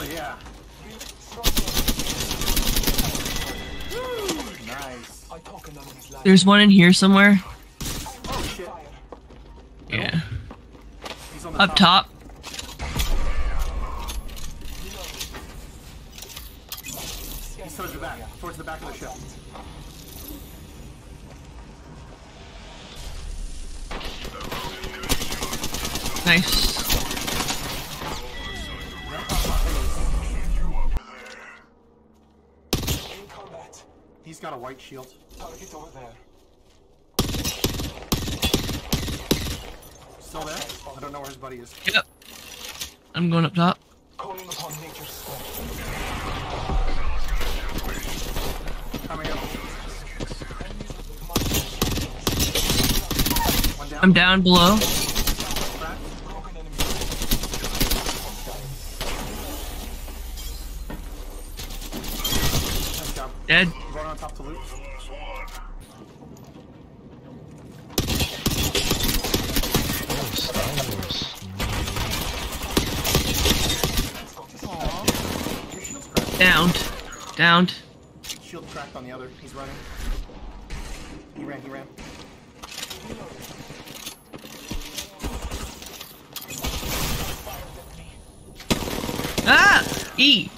Oh, yeah. Nice. There's one in here somewhere. Oh, yeah. Up top. top. He's towards the back, towards the back of the ship. Nice. In combat. He's got a white shield. Target over there. Still there? I don't know where his buddy is. Yep. I'm going up top. Calling upon nature's. Coming up. I'm down below. Dead. Going on top to loot. Oh, Star Wars. Your shield's cracked. Downed. Downed. Shield cracked on the other. He's running. He ran, he ran. Ah! E!